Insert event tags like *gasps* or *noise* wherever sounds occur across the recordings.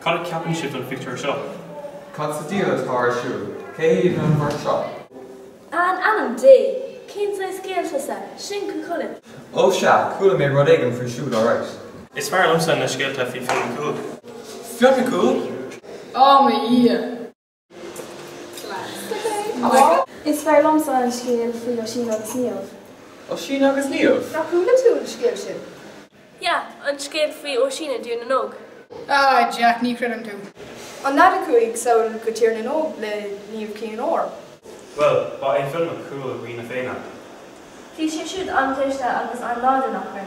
Cad ceapan siad an fictar seo. Cad sa díal atá siú, cé an bhar seo. An anam dé, cén sa scéalta sa, sin go chulim. Ó se chula mé rud éigen fri siú áráis. Is fear lomsa na scéalta fi film cool. Fionna cool? Á ma í. Is fear lomsa an scéal fao ó sin agus níomh. ó sin agus níomh? Nachúla tú scéil sin. Ja, an scéal fao ó sinna dúna nóg. Á Jack ní credan tú. An nada chuig saoil go tíir na nó le níomh cí an óir. Well, ba é film cool rina féna. Bhí sé siúd an cliste agus an láda nachra.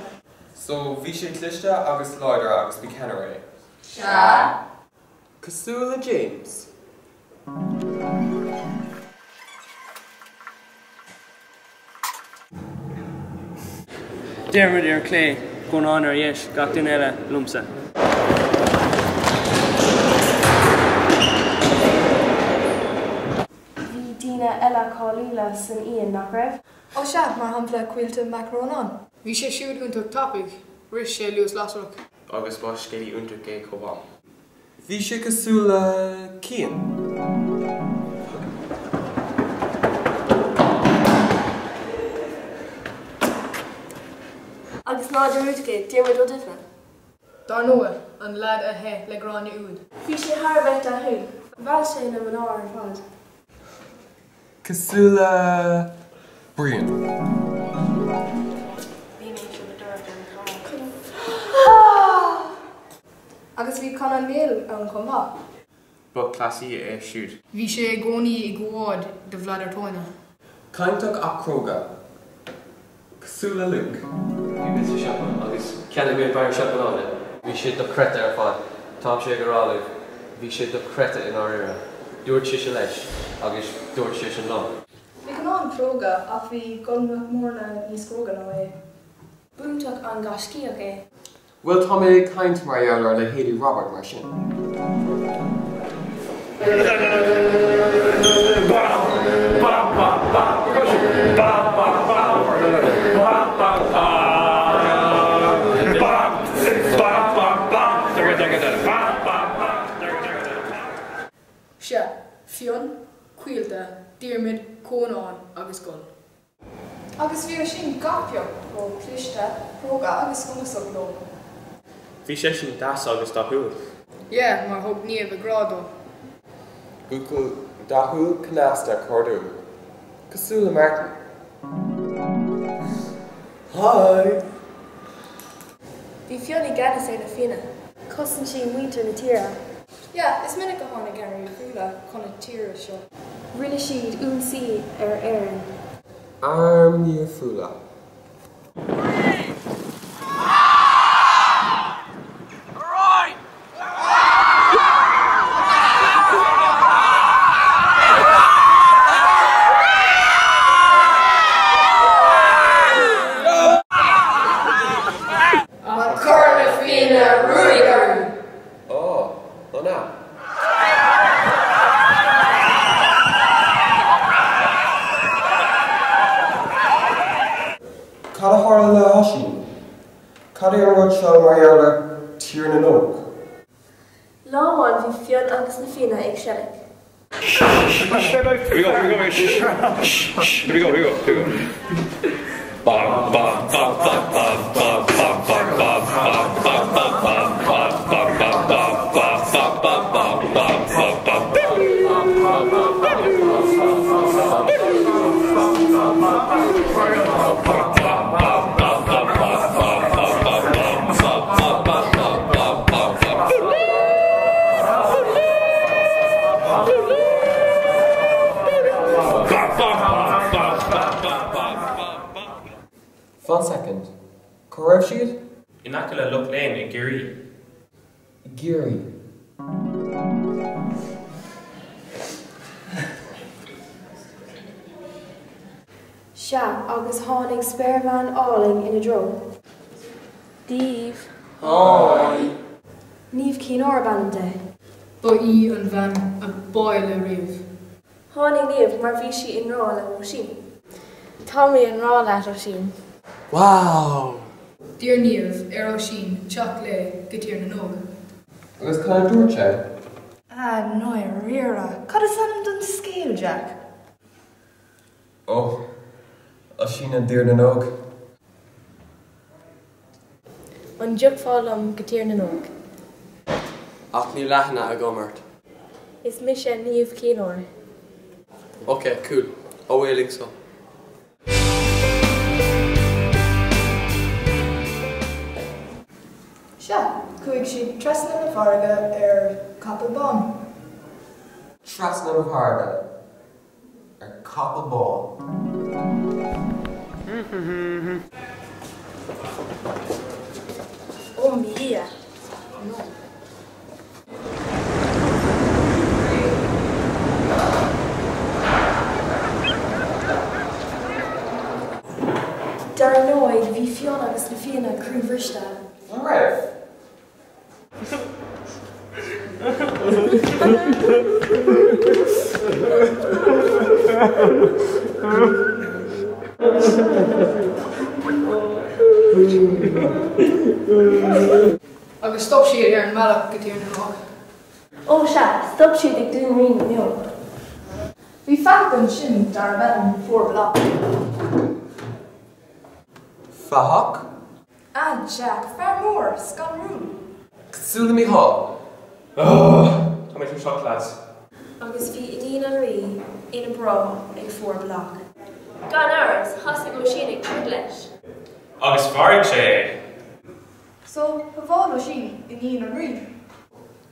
So bhí sé cliste agus láidir agus bí Canaré. Cosúla James. Déirmid ar clé gón an ar dhéis gach duine eile lumsa. Bhí díine eile cáíile san íon nach raibh. Ó se mar hapla cuiilte Macronán. Bhí sé siúd únta topic, ris sé luús lasach. agus má scéí únta cé chomá. Bhí sé cosúla cían. Agus láidir ruútagé déirmid ó difna. Dar nua an lad a he le gráine úd. Bhí sé Harbheith a thu, bhil sé na an áir fád. Cosúla Brian. Bhí mé se dúir an Agus bhí can an méal an chumá. Ba clasí é siúd. Bhí sé gcóí i ghád de bhladar tóine. Caintach acróga. Cosúla Luke. Bhí sé sepa agus ceanna mé bar sepanáile. Bhí si do creta ar fád, Tá sé go rálah, bhí sé do creta in áire. Dúirt si se leis agus dúirt si an lá. Bhí an an próga ach bhí gomna mórna níos cógan á é. Búntaach an gascíach é. Well tá mé caiint mar le héadí Robert mar sin. Se, Vyšešní dásagas dahul. Yeah, mar hob ní a grado. Gukul dahul knasta cordu. Kasula Martin. Hi. Bhí fionna ganas é na fina. Cosan sin muinte na tíra. Yeah, is minic go tháina Fula fúla chun na tíra seo. Rinne siad ar. Arm. Here we go, here we go, here we go, here we go, here we go. Ba ba ba ba ba One second. Correct sheet? Inakala look lane in Geary. Sha, August hánig spéirhán áling in a draw. Háí. Niamh cí ábante. Ba í an van a bailile a Hánig Niamh mar bhí si in rála ó. Tommy in rála ó. Wow! Dear Niamh, Eroshin, Chocle, Gatir na Nog. Agus Clan Dorche? Ah, no, Rira. Cad is an dun scale, Jack? Oh, Ashina Dear na Nog. Juk Falam Gatir na Nog. Ach ní a gomart. Is mi sé níomh. Ok, cool. Ó bhfuil so. Se, chuig si tresna na farga ar capal bon. Tras na bhharda ar cap bá. Ó mí. Dar nóid bhí fionna agus na fianna cruúhriiste. Raibh. Agus stop siad ar an meach go tíar na nóg. Ó se, stop siad ag dún ri mé. Bhí fachan sin dar bhean fórbla. Fahach? Ah, Jack, fear mór, scanrú. Cosúla mí há. Tá mé tú seolás. Agus bhí iní an rí ina bra ag fór blach. Gan áras hasna go sin ag trid leis. Agus farig sé. So, bhála sin in í an rí.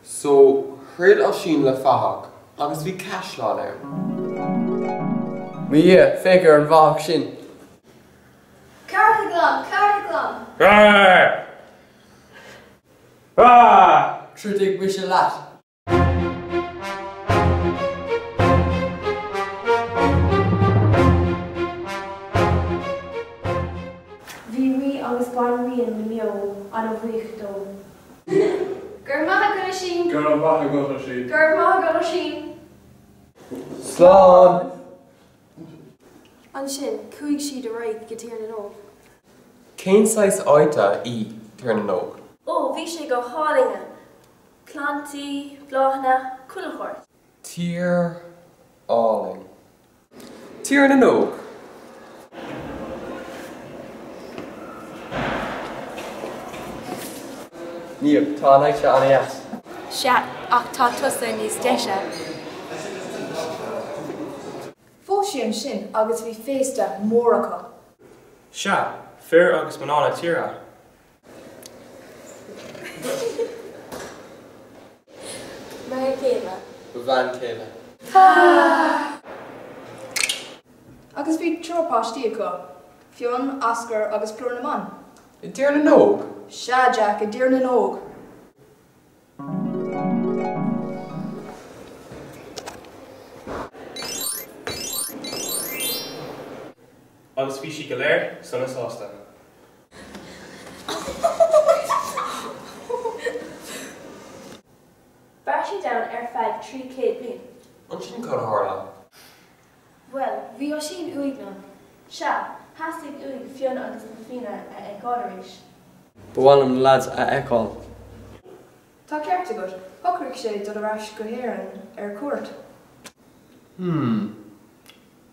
So, chréad á sin le fahach, agus bhí ceisláán ar. Mi é, fégur an bhach sin. Carglan, carglan. Rá! Rá! Trudig mi se leat. Bhí ri agus ban rion na meo an a bhuichtó. sin. Gur an bhathe go sin. Gur má go sin. Slán! An sin chuig siad a réid go tíar an óg. Céináis áita í tíar an óg. Ó bhí sé go hálinge, Plantaí, bláhanna, chuirt. Tír áling. Tíar an óg. Níob tánaid se anhéas. Éas. Se ach tá tusa níos deise. Fó sin sin agus bhí féiste mórracha. Se, fear agus manána tíra. Mar céime. Bhain céile. Agus bhí tropáistí acu. Fionn, ascar agus plúr na man. I tír na nóg. Se, Jack, i ddír na nóg. Agus bhí si go léir sanna sásta. Bar sé down ar feid trí cé blin. An sin chu hála. Well, bhí Oisín uigna. Se, hasig uig fionna agus na fina a ag gáéis. Bhhailm lads a eáil. Tá ceirrta go, Thcraigh sé do aráis go héan ar cuat. Hmm.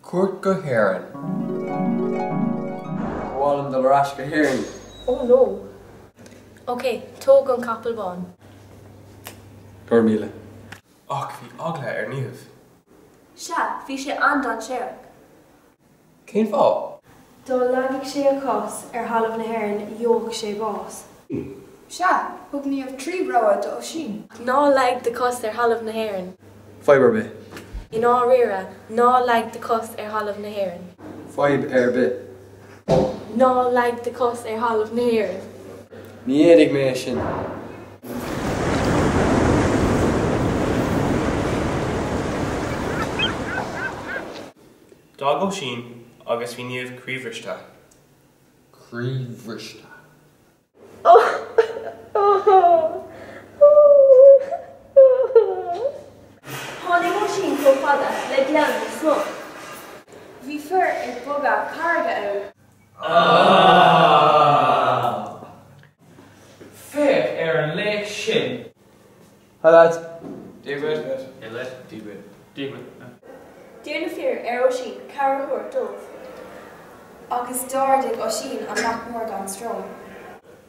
Cuairt go héan. Bhhailm do ras go héirn. Ó nó. Ok, tóg an capelbán. Gur míle. Ach, bhí agla ar Niamh. Se, bhí sé andan séach. Céin fá? Dá leigh sé a cos ar halamh na haan joog sé bás. Se, thug Niamh trí braid ó sin. Ná leid de cost ar er halamh na haan. Fiber be. I ná rira, ná leid de cost ar er halamh na haan. Fibe ar bit. Ná like the cost ar halamh na haan. Ní énig mé sin. Dá go sin agus bhí Niamh críomhiriste. Críomhrista. Tháinig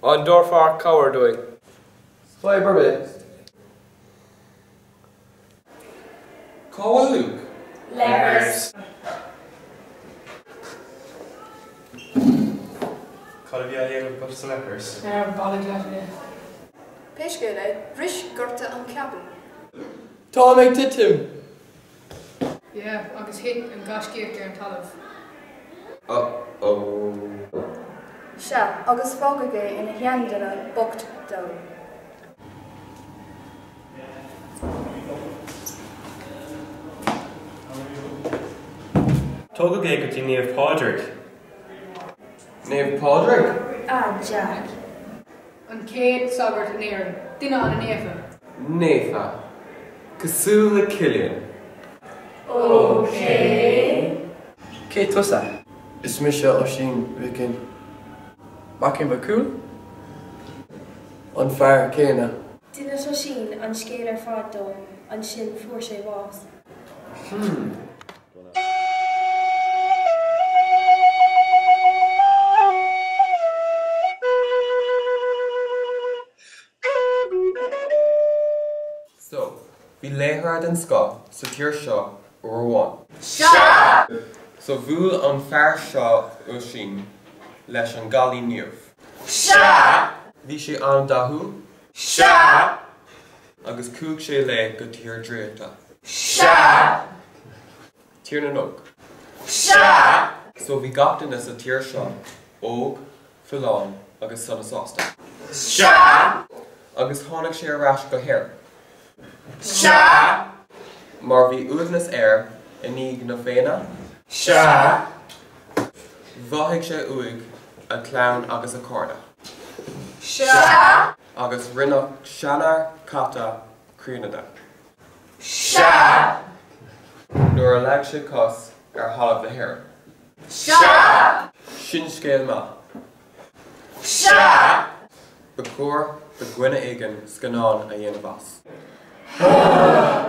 on Dorfar Cower doing? Flavor bit. Cower Luke. Letters. Call of Yale of and Leppers. Yeah, Ballyglaffier. Peshgele, Rish Gurta and Cabin. Tommy Titum. Yeah, agus hit and Gashgirter down Talov. Oh, oh. se agus fágagé ina heananna bocht do. Tógagé go tí níomh Padraig. Néomh Padraig? A Jack. An céad sagart anéir, duine an néfa. Néfa, Cosú le cilíonn. Ó cé? Cé tusa? Is mi se ó sin bhicinn. Macin ba cool? An fear céine. Dina so sin an scéad ar fád dó an sin fuair sé bhás. So, bhí léthard an sco sa tíir seo ó bháin. So bhúil an fear seo ó sin leis an galí níomh. Bhí sé an dathú agus cúg sé le go tíor dréta. Tír na nóg. So bhí gatain is a tíir seo óg, fiáin agus sanna sásta. Agus tháinig sé arás go hir. Mar bhí unas air in ní na féna, bhaigh sé uig a clán agus a corda. Agus rinneach seanar cata cruúnada. Nuair a leag sé cos ar halamh na hir. Sin scéal má. Ba cuar ba gcuine igen scanán a dhéanamh *laughs*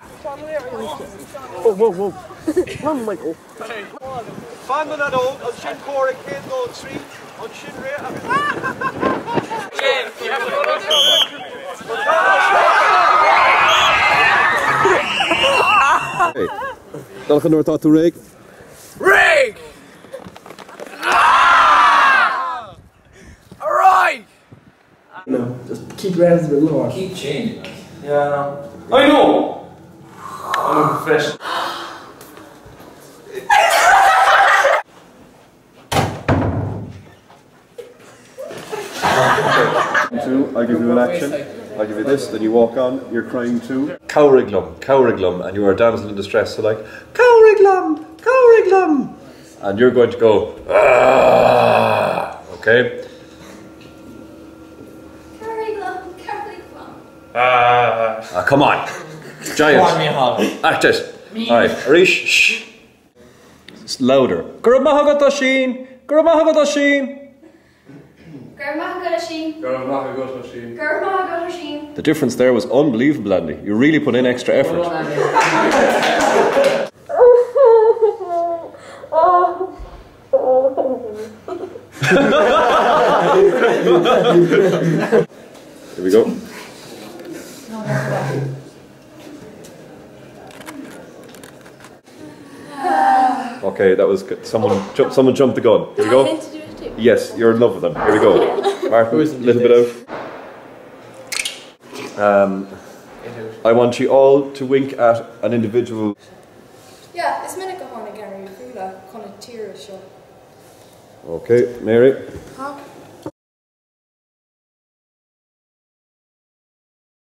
Oh, whoa, whoa. Run, Michael. Fan na nó an sin choir cé nó trí an sin ré Dalcha nóir tá tú réig? Rig! Ah! Alright! No, just keep your hands a bit lower. Keep changing. Yeah. I know! I'm a professional. *gasps* Two, I'll give you an action. I'll give you this, then you walk on, you're crying too. Cowriglum, cowriglum, and you are a damsel in distress, so like, cowriglum, cowriglum! And you're going to go, ah, okay? Ah. Ah, come on. Giant. Act ah, it. Alright, Arish, shh. It's louder. Gurub mahagata sheen! Gurub mahagata sheen! Gur maith go sin, Gur an bhacha go sin. gur maith go. The difference there was unbelievable, Andy. You really put in extra effort. *laughs* Here we go. Okay, that was good. Someone, ju- someone jumped the gun. Here we go. meant to do it too. Yes, you're in love with them. Here we go. Martin, a little bit out. Um, I want you all to wink at an individual. Yeah, is minute go hána Gary Fula chuna tíir seo. Okay, Mary. Huh?